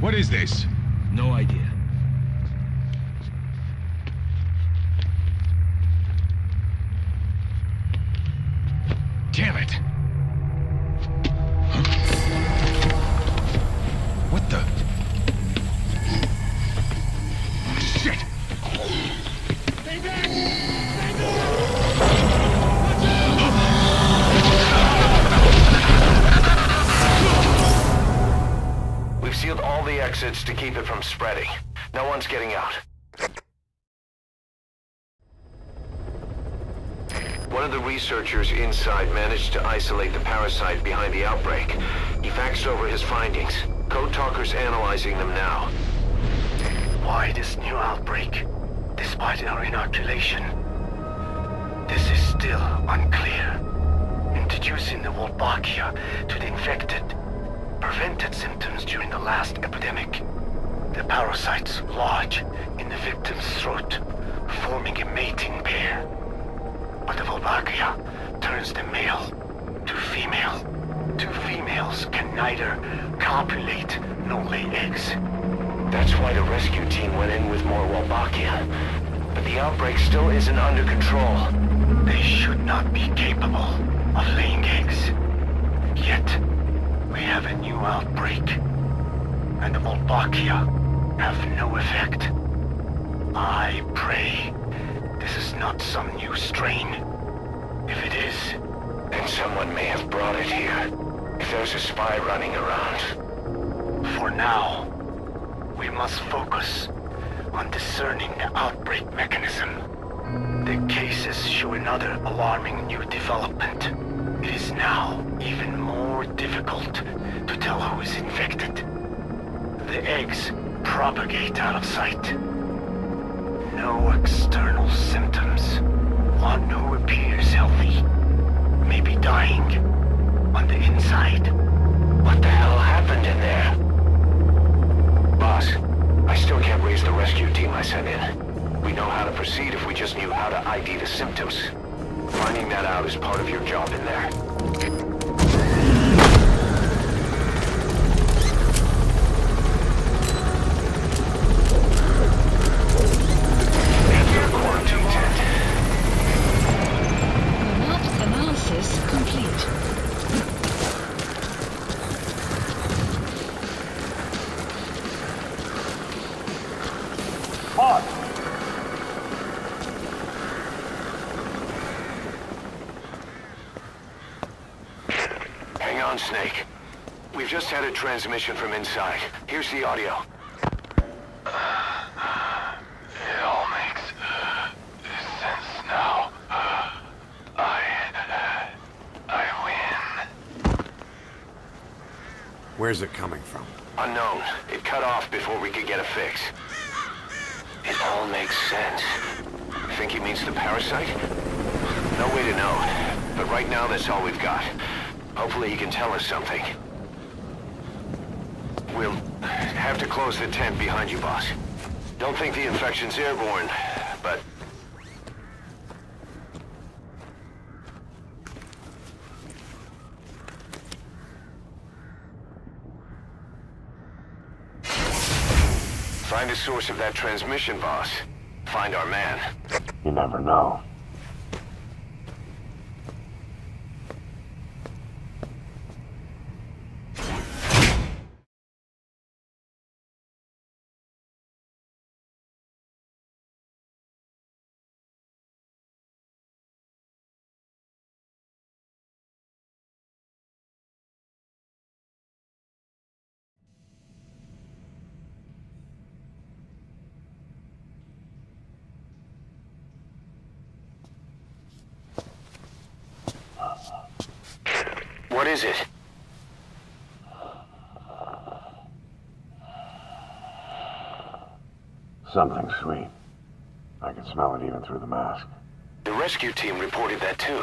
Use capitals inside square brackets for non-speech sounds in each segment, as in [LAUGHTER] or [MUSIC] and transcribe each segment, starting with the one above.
What is this? No idea. Spreading. No one's getting out. One of the researchers inside managed to isolate the parasite behind the outbreak. He faxed over his findings. Code Talker's analyzing them now. Why this new outbreak, despite our inoculation? This is still unclear. Introducing the Wolbachia to the infected prevented symptoms during the last epidemic. The parasites lodge in the victim's throat, forming a mating pair. But the Wolbachia turns the male to female. Two females can neither copulate nor lay eggs. That's why the rescue team went in with more Wolbachia. But the outbreak still isn't under control. They should not be capable of laying eggs. Yet, we have a new outbreak. And the Wolbachia have no effect. I pray this is not some new strain. If it is, then someone may have brought it here. If there's a spy running around. For now, we must focus on discerning the outbreak mechanism. The cases show another alarming new development. It is now even more difficult to tell who is infected. The eggs propagate out of sight. No external symptoms. One who appears healthy may be dying on the inside. What the hell happened in there? Boss, I still can't raise the rescue team I sent in. We know how to proceed if we just knew how to ID the symptoms. Finding that out is part of your job in there. Enter the quarantine tent. Remote analysis complete. Hang on, Snake. We've just had a transmission from inside. Here's the audio. It all makes uh, sense now. I... I win. Where's it coming from? Unknown. It cut off before we could get a fix. It all makes sense. Think he means the parasite? No way to know. But right now, that's all we've got. Hopefully he can tell us something. We'll have to close the tent behind you, boss. Don't think the infection's airborne, but... Find the source of that transmission, boss. Find our man. You never know. What is it? Something sweet. I can smell it even through the mask. The rescue team reported that too.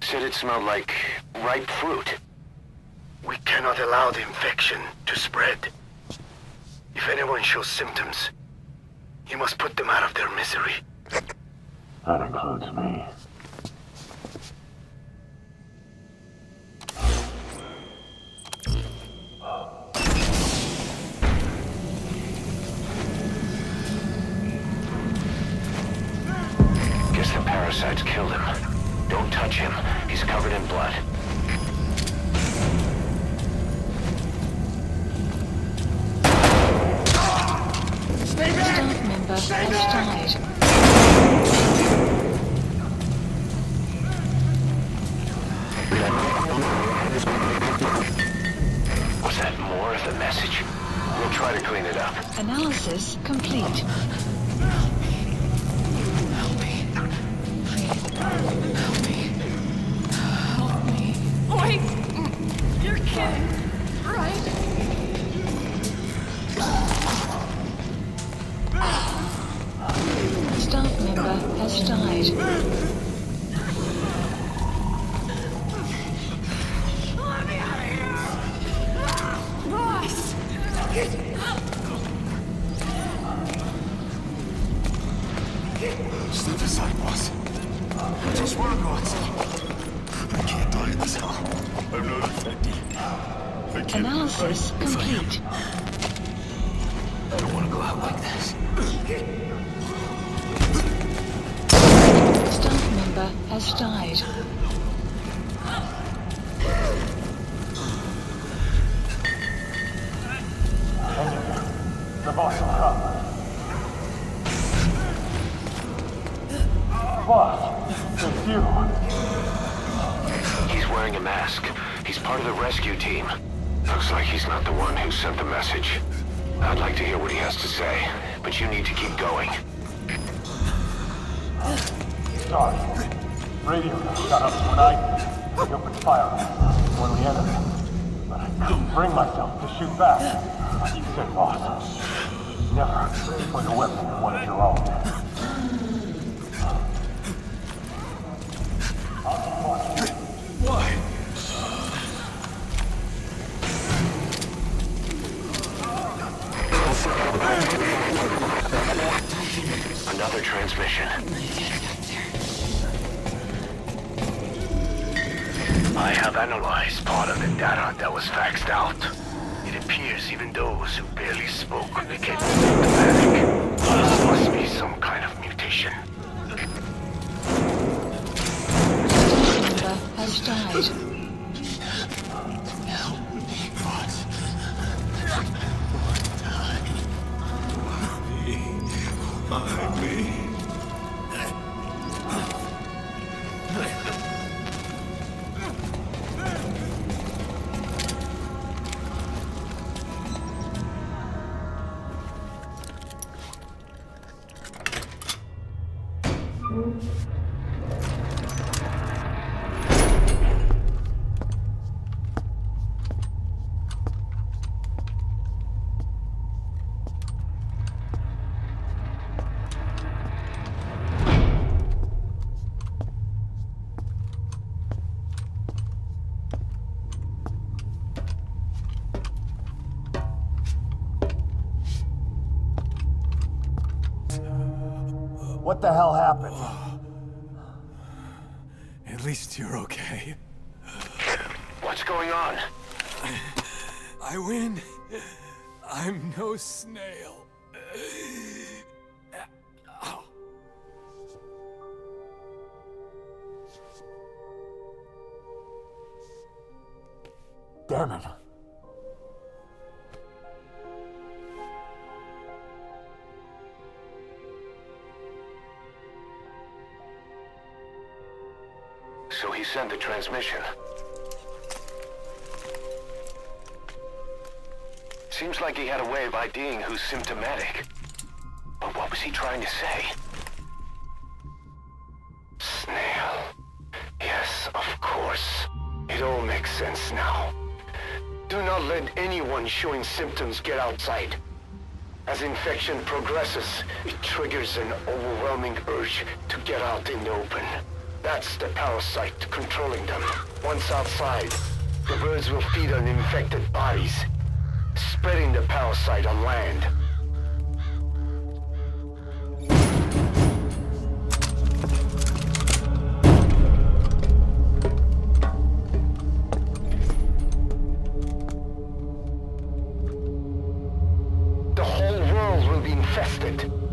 Said it smelled like ripe fruit. We cannot allow the infection to spread. If anyone shows symptoms, you must put them out of their misery. That includes me. Was that more of the message? We'll try to clean it up. Analysis complete. Help me. Help me. Help me. Wait! You're kidding, right? Staff member has died. Has died. The boss will come. Boss, it's you. He's wearing a mask. He's part of the rescue team. Looks like he's not the one who sent the message. I'd like to hear what he has to say, but you need to keep going. Sorry. Radio shut up when I we opened fire when we entered. But I couldn't bring myself to shoot back. You said, boss, never point a weapon at one of your own. Another transmission. I have analyzed part of the data that was faxed out. It appears even those who barely spoke became symptomatic. This must be some kind of mutation. Has died. What the hell happened? [SIGHS] At least you're okay. What's going on? I win. I'm no snail. Damn it. So he sent the transmission. Seems like he had a way of IDing who's symptomatic. But what was he trying to say? Snail. Yes, of course. It all makes sense now. Do not let anyone showing symptoms get outside. As infection progresses, it triggers an overwhelming urge to get out in the open. That's the parasite controlling them. Once outside, the birds will feed on infected bodies, spreading the parasite on land. The whole world will be infested.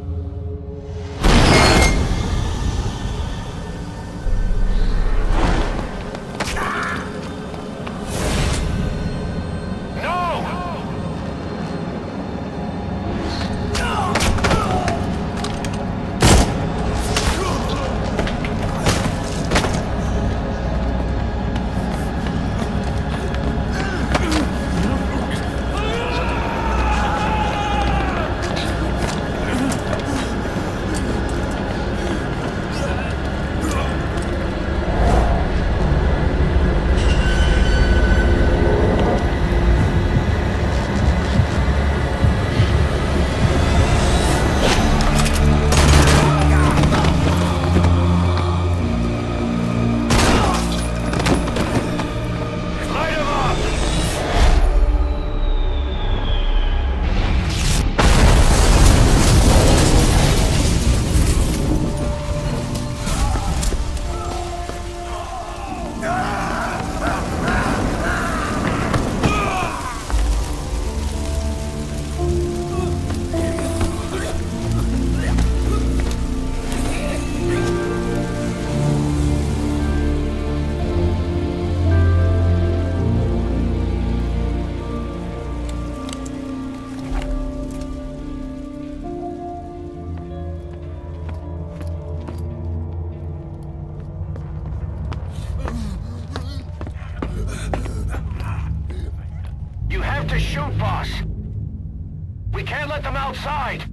We can't let them outside.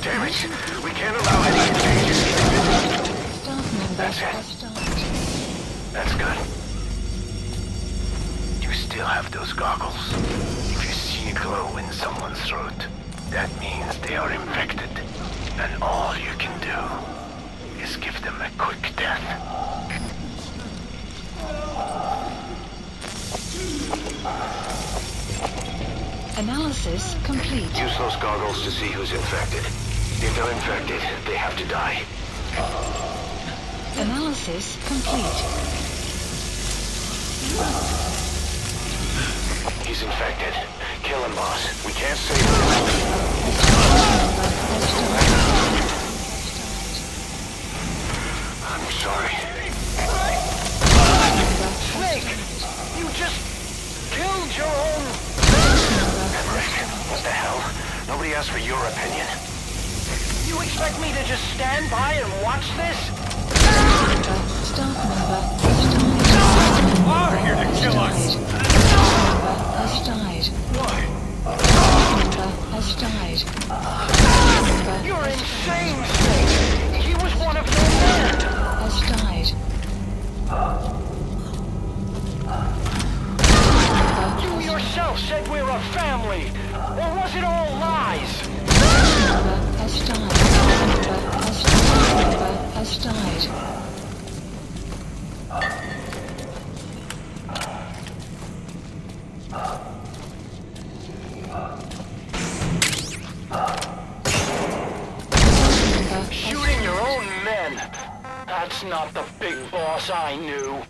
Damn it. We can't allow any member That's it. That's good. You still have those goggles. If you see a glow in someone's throat, that means they are infected. And all you can do is give them a quick death. Analysis complete. Use those goggles to see who's infected. If they're infected, they have to die. Analysis complete. He's infected. Kill him, boss. We can't save him. I'm sorry. Nobody asked for your opinion. You expect me to just stand by and watch this? Member has died. Are here to kill us! Has died. Why? Member has died. You're insane, Snake! He was one of your men! has died. You yourself said we're a family! Or was it all lies? Has died. Has died. Has died. Shooting your own men! That's not the big boss I knew.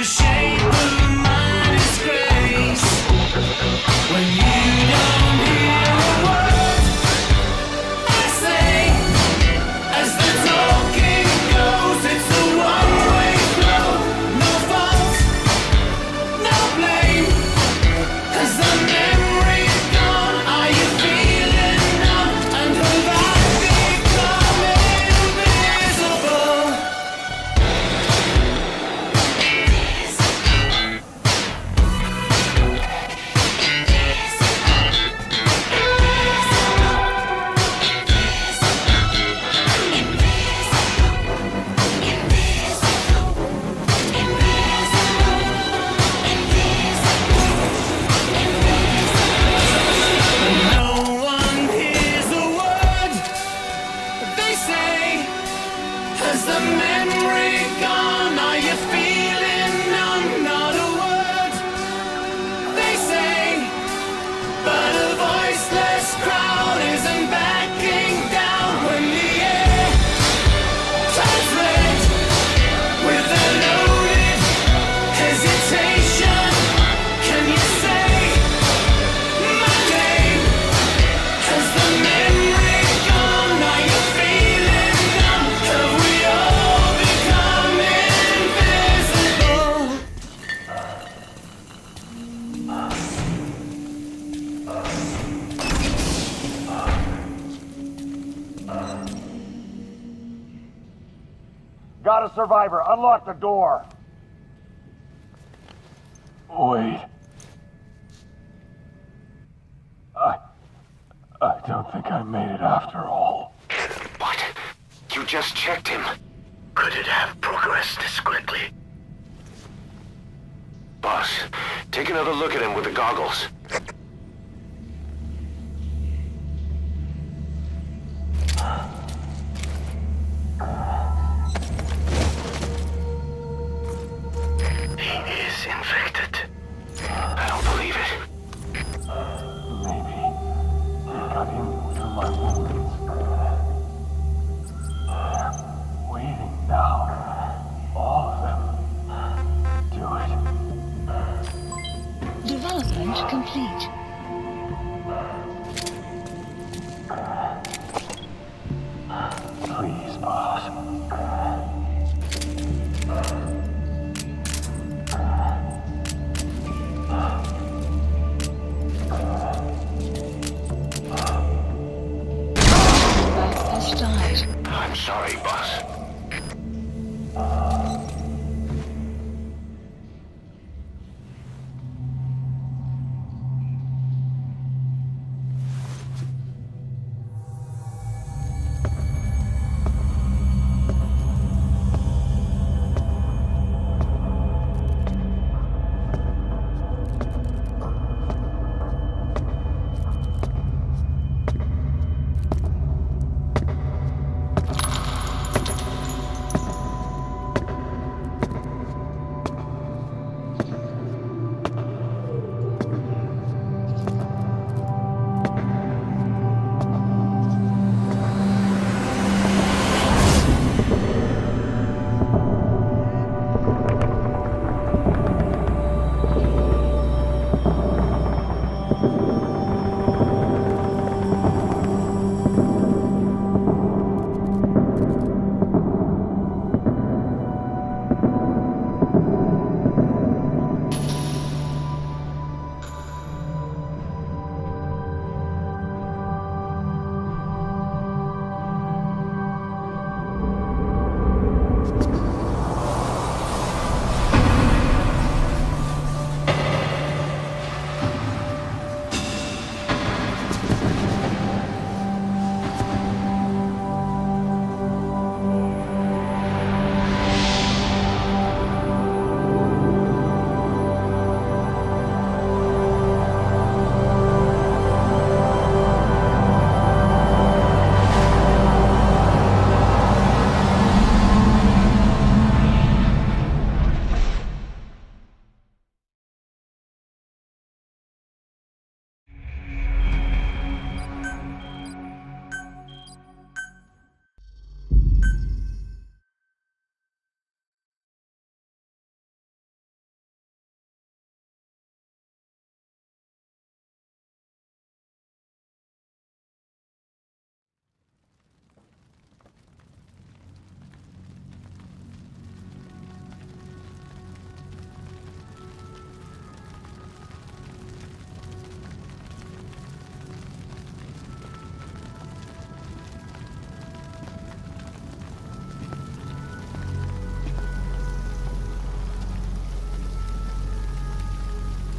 The shape Is the memory gone? Are you feeling? A survivor. Unlock the door. Wait. I... I don't think I made it after all. What? You just checked him. Could it have progressed this quickly? Boss, take another look at him with the goggles.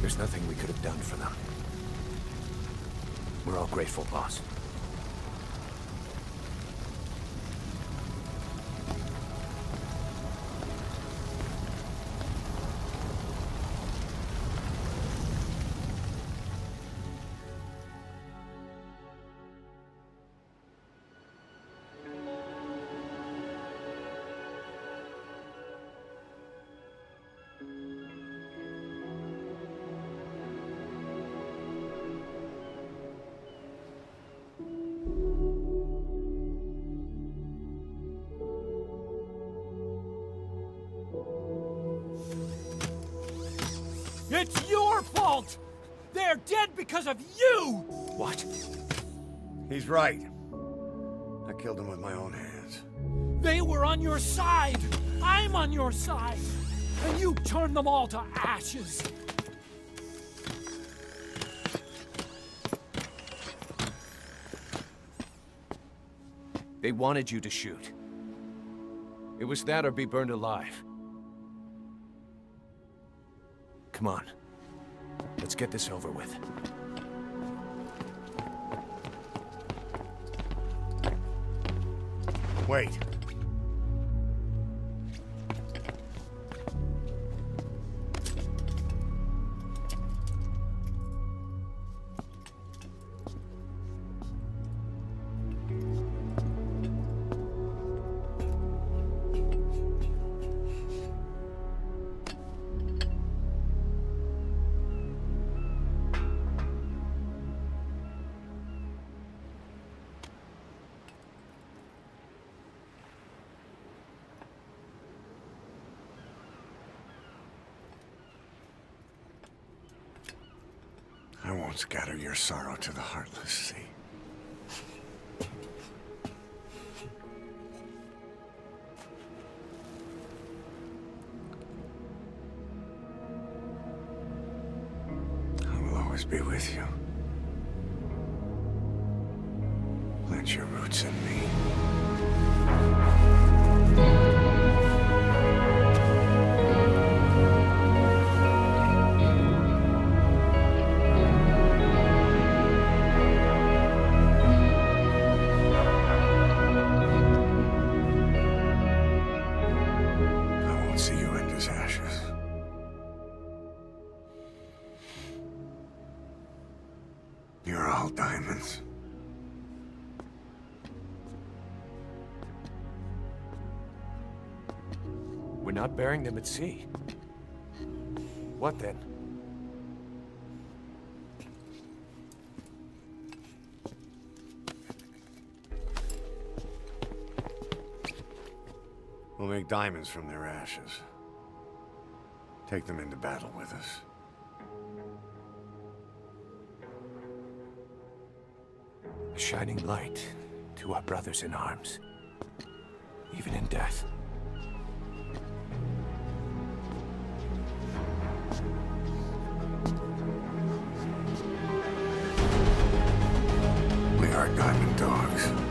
There's nothing we could have done for them. We're all grateful, boss. because of you! What? He's right. I killed him with my own hands. They were on your side! I'm on your side! And you turned them all to ashes! They wanted you to shoot. It was that or be burned alive. Come on. Let's get this over with. Wait. I won't scatter your sorrow to the heartless sea. not burying them at sea. What then? We'll make diamonds from their ashes. Take them into battle with us. A shining light to our brothers in arms, even in death. slapping dogs.